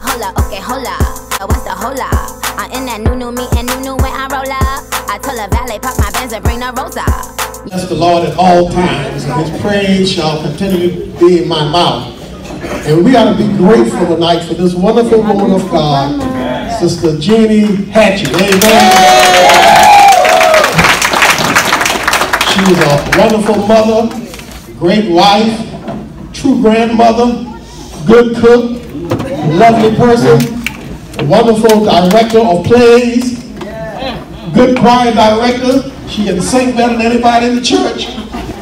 Hola, okay, hola. What's the hola? I'm in that new new me and new new when I roll up. I tell a valet pop my Benz and bring the rosa. Bless the Lord at all times, and his praise shall continue to be in my mouth. And we ought to be grateful tonight for this wonderful woman of God, Sister Jeannie Hatchett. Amen. She was a wonderful mother, great wife, true grandmother, good cook, lovely person, wonderful director of plays, good choir director. She can sing better than anybody in the church.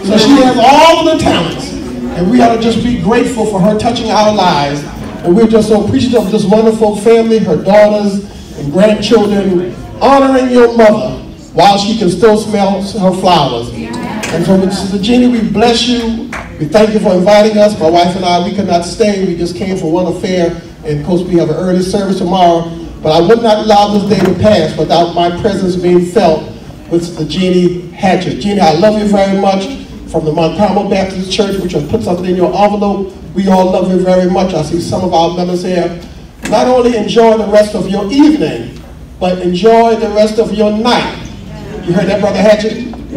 So she has all the talents. And we ought to just be grateful for her touching our lives. And we're just so appreciative of this wonderful family, her daughters and grandchildren, honoring your mother while she can still smell her flowers. And so, Sister Jeannie, we bless you. We thank you for inviting us. My wife and I, we could not stay. We just came for one affair. And of course, we have an early service tomorrow. But I would not allow this day to pass without my presence being felt with the Jeannie Hatchett. Jeannie, I love you very much. From the Carmel Baptist Church, which will put something in your envelope. We all love you very much. I see some of our members here. Not only enjoy the rest of your evening, but enjoy the rest of your night. You heard that, Brother Hatchett?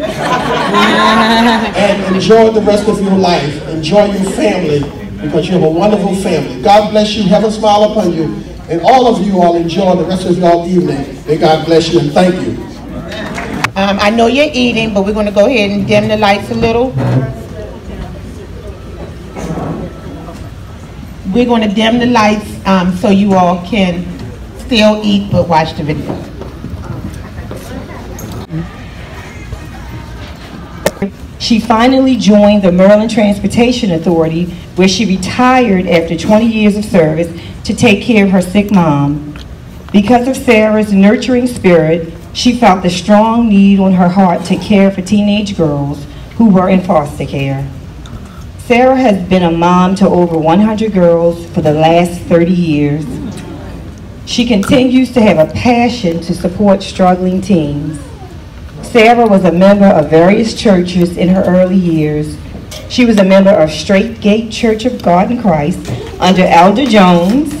and enjoy the rest of your life. Enjoy your family because you have a wonderful family. God bless you. Have a smile upon you. And all of you all enjoy the rest of your evening. May God bless you and thank you. Um, I know you're eating, but we're gonna go ahead and dim the lights a little. We're gonna dim the lights, um, so you all can still eat but watch the video. She finally joined the Maryland Transportation Authority, where she retired after 20 years of service to take care of her sick mom. Because of Sarah's nurturing spirit, she felt the strong need on her heart to care for teenage girls who were in foster care. Sarah has been a mom to over 100 girls for the last 30 years. She continues to have a passion to support struggling teens. Sarah was a member of various churches in her early years. She was a member of Straight Gate Church of God in Christ under Elder Jones.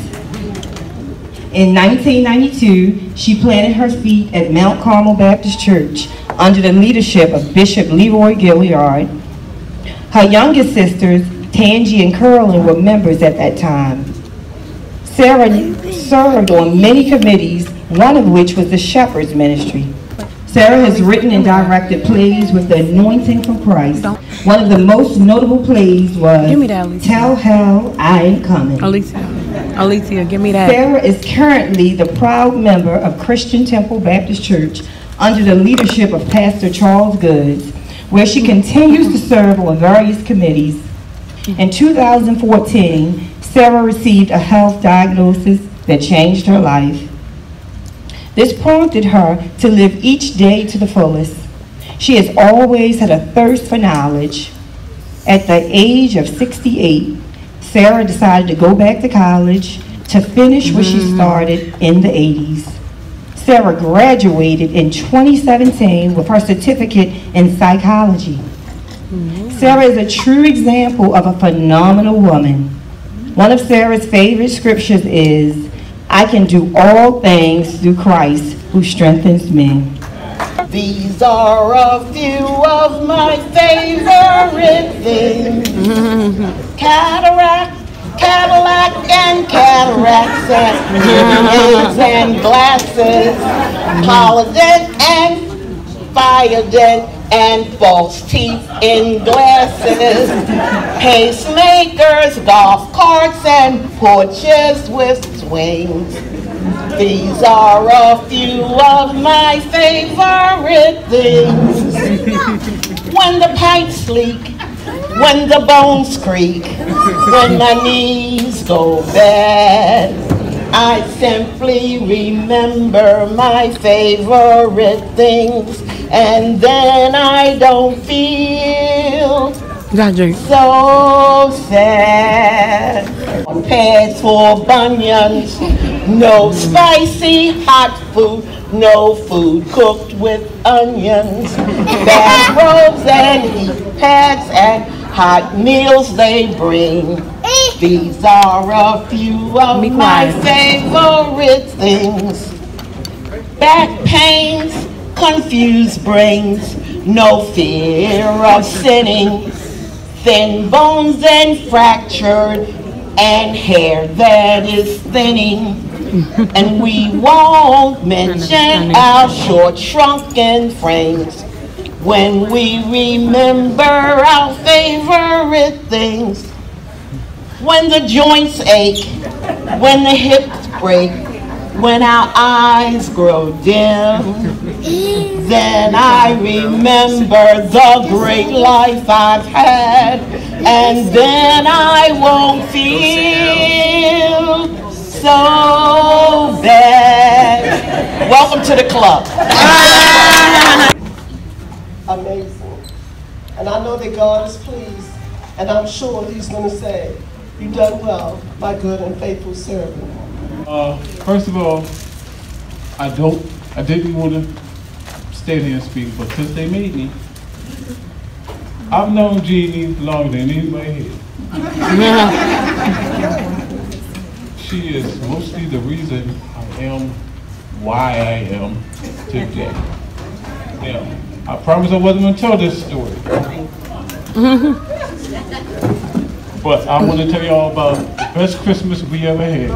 In 1992, she planted her feet at Mount Carmel Baptist Church under the leadership of Bishop Leroy Gilliard. Her youngest sisters, Tangi and Curlin, were members at that time. Sarah served on many committees, one of which was the Shepherd's Ministry. Sarah has written and directed plays with the anointing from Christ. One of the most notable plays was that. Tell Hell I Ain't Coming. Alicia, Alicia, give me that. Sarah is currently the proud member of Christian Temple Baptist Church under the leadership of Pastor Charles Goods, where she continues to serve on various committees. In 2014, Sarah received a health diagnosis that changed her life. This prompted her to live each day to the fullest. She has always had a thirst for knowledge. At the age of 68, Sarah decided to go back to college to finish what she mm-hmm. started in the 80s. Sarah graduated in 2017 with her certificate in psychology. Mm-hmm. Sarah is a true example of a phenomenal woman. One of Sarah's favorite scriptures is, I can do all things through Christ who strengthens me. These are a few of my favorite things. Cataract, Cadillac and cataracts and and glasses, Polident and fire dent and false teeth in glasses, pacemakers, golf carts and porches with swings. These are a few of my favorite things. When the pipes leak, when the bones creak, when my knees go bad, I simply remember my favorite things, and then I don't feel so sad. Pads for bunions, no spicy hot food, no food cooked with onions. bad Bathrobes and heat pads and hot meals they bring. These are a few of my favorite things. Back pains, confused brains, no fear of sinning. Thin bones and fractured, and hair that is thinning. And we won't mention our short shrunken frames when we remember our favorite things. When the joints ache, when the hips break, when our eyes grow dim, then I remember the great life I've had, and then I won't feel so bad. Welcome to the club. amazing. And I know that God is pleased, and I'm sure He's going to say, You done well, my good and faithful servant. Uh, first of all, I don't, I didn't want to stand here and speak, but since they made me, I've known Jeannie longer than anybody here. she is mostly the reason I am why I am today. Now, I promise I wasn't going to tell this story. but I want to tell you all about the best Christmas we ever had.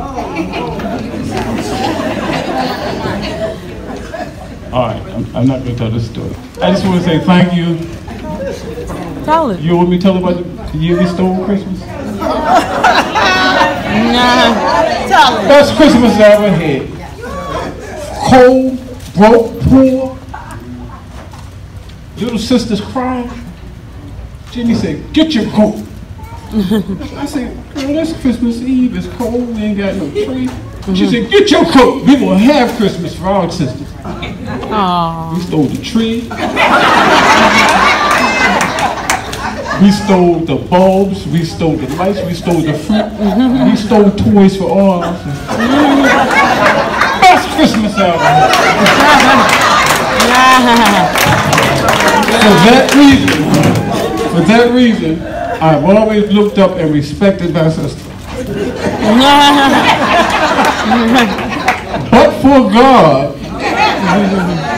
All right, I'm, I'm not going to tell this story. I just want to say thank you. Tell it. You want me to tell about the year we stole Christmas? Best Christmas I ever had. Cold, broke, poor. Little sister's crying. Jenny said, get your coat. I said, girl, it's Christmas Eve. It's cold. We ain't got no tree. She mm-hmm. said, get your coat. We gonna have Christmas for our sisters. We stole the tree. We stole the bulbs, we stole the lights, we stole the fruit, mm-hmm. we stole toys for all our. Best Christmas ever. For that reason, for that reason, I've always looked up and respected my sister. But for God,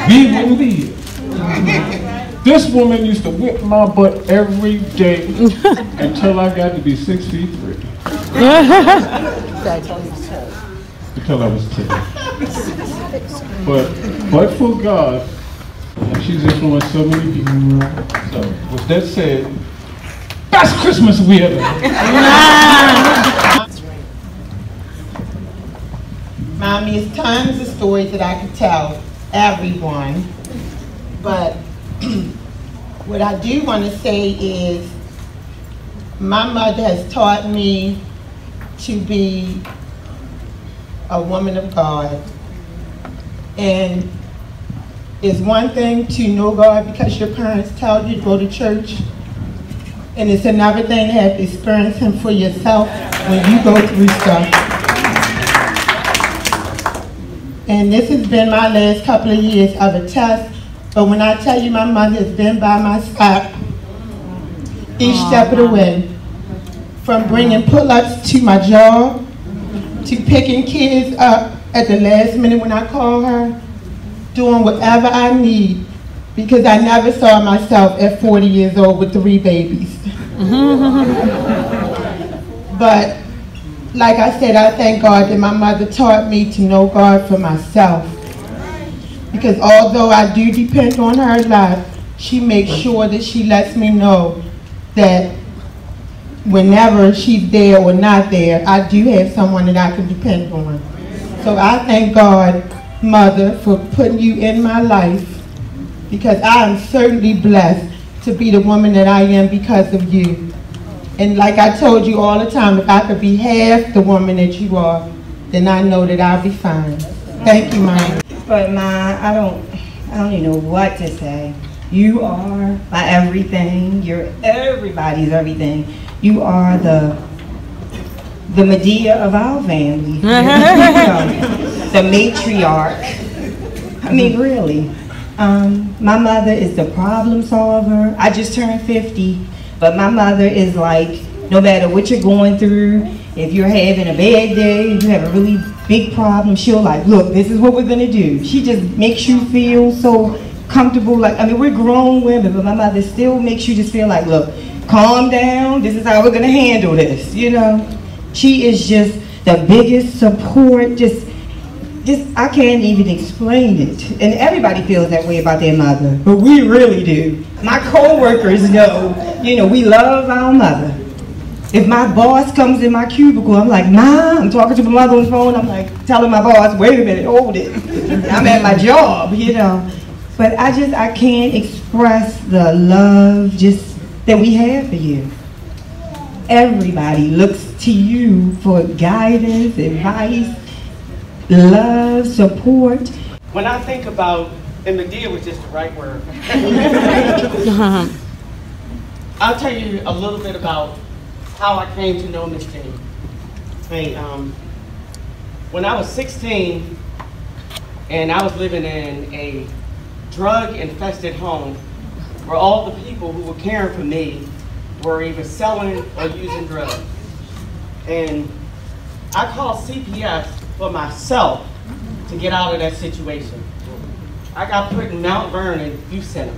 we wouldn't be here. This woman used to whip my butt every day until I got to be six feet three. Until I was ten. But, but for God, she's influenced so many people. So, with that said, best Christmas we ever had. Mommy, it's tons of stories that I could tell everyone, but what I do want to say is my mother has taught me to be a woman of God. And it's one thing to know God because your parents tell you to go to church. And it's another thing to have to experience Him for yourself when you go through stuff. And this has been my last couple of years of a test. But when I tell you my mother has been by my side each step of the way, from bringing pull-ups to my job, to picking kids up at the last minute when I call her, doing whatever I need, because I never saw myself at 40 years old with three babies. but like I said, I thank God that my mother taught me to know God for myself. Because although I do depend on her a lot, she makes sure that she lets me know that whenever she's there or not there, I do have someone that I can depend on. So I thank God, Mother, for putting you in my life because I am certainly blessed to be the woman that I am because of you. And like I told you all the time, if I could be half the woman that you are, then I know that I'll be fine. Thank you, Mom. But ma, I don't, I don't even know what to say. You are my everything. You're everybody's everything. You are the, the Madea of our family. the matriarch. I mean, really. Um, my mother is the problem solver. I just turned 50, but my mother is like, no matter what you're going through, If you're having a bad day, you have a really big problem, she'll like, look, this is what we're gonna do. She just makes you feel so comfortable. Like, I mean, we're grown women, but my mother still makes you just feel like, look, calm down. This is how we're gonna handle this, you know? She is just the biggest support, just, just, I can't even explain it. And everybody feels that way about their mother, but we really do. My coworkers know, you know, we love our mother. If my boss comes in my cubicle, I'm like, Mom, I'm talking to my mother on the phone, I'm like telling my boss, wait a minute, hold it. I'm at my job, you know. But I just, I can't express the love just that we have for you. Everybody looks to you for guidance, advice, love, support. When I think about, and Madea was just the right word. I'll tell you a little bit about how I came to know Miss Jean. Hey, um, when I was 16 and I was living in a drug-infested home where all the people who were caring for me were either selling or using drugs. And I called CPS for myself to get out of that situation. I got put in Mount Vernon Youth Center.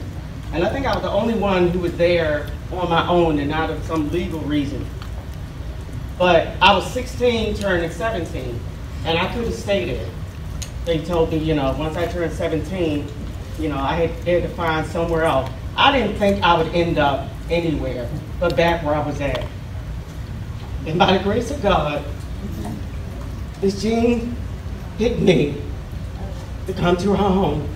And I think I was the only one who was there on my own and out of some legal reason. But I was 16 turning 17, and I couldn't stay there. They told me, you know, once I turned 17, you know, I had, had to find somewhere else. I didn't think I would end up anywhere but back where I was at. And by the grace of God, this Jean hit me to come to her home.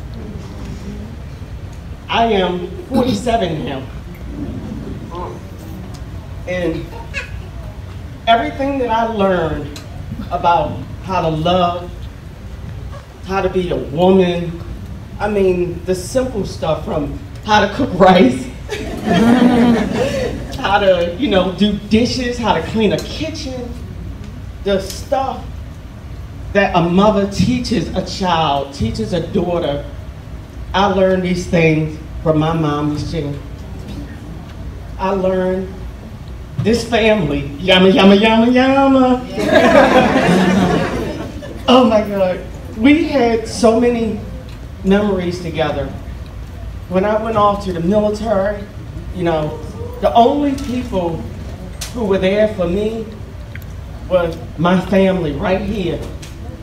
I am 47 now. And everything that I learned about how to love, how to be a woman, I mean, the simple stuff from how to cook rice, how to, you know, do dishes, how to clean a kitchen, the stuff that a mother teaches a child, teaches a daughter. I learned these things from my mom, Miss Jean. I learned this family, yama, yama, yama, yama. oh my God. We had so many memories together. When I went off to the military, you know, the only people who were there for me was my family right here.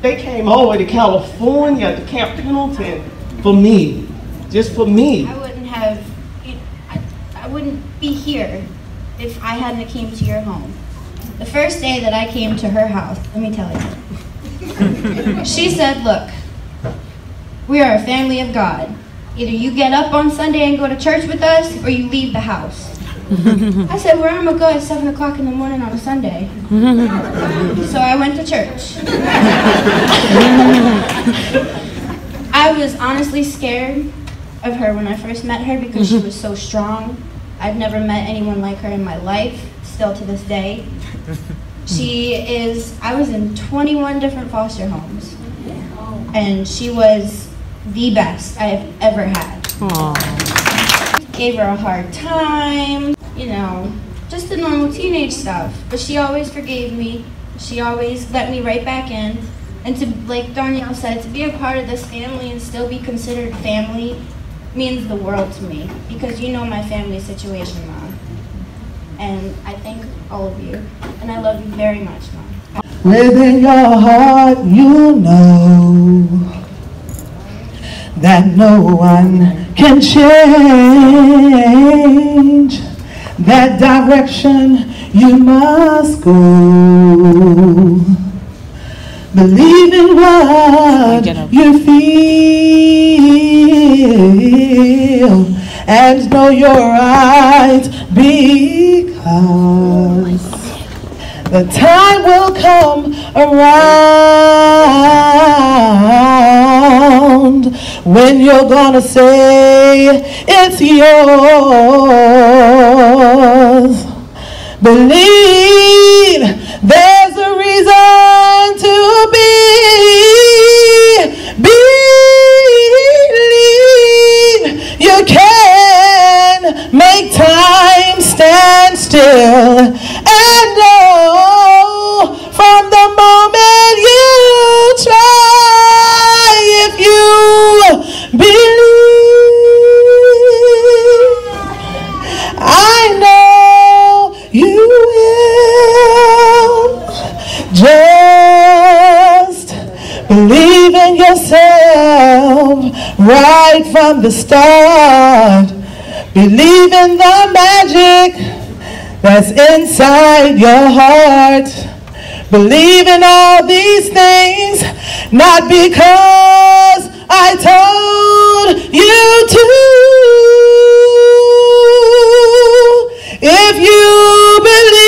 They came all the way to California, to Camp Pendleton, for me, just for me. I wouldn't have, I, I wouldn't be here if I hadn't came to your home. The first day that I came to her house, let me tell you, she said, look, we are a family of God. Either you get up on Sunday and go to church with us, or you leave the house. I said, where am I going at 7 o'clock in the morning on a Sunday? so I went to church. I was honestly scared of her when I first met her because she was so strong. I've never met anyone like her in my life, still to this day. She is, I was in 21 different foster homes. And she was the best I have ever had. Aww. Gave her a hard time, you know, just the normal teenage stuff. But she always forgave me. She always let me right back in. And to, like Danielle said, to be a part of this family and still be considered family means the world to me. Because you know my family situation, Mom. And I thank all of you. And I love you very much, Mom. Within your heart, you know that no one can change that direction you must go. Believe in what you feel and know you're right because the time will come around when you're gonna say it's yours. Believe there's right from the start. Believe in the magic that's inside your heart. Believe in all these things, not because I told you to. If you believe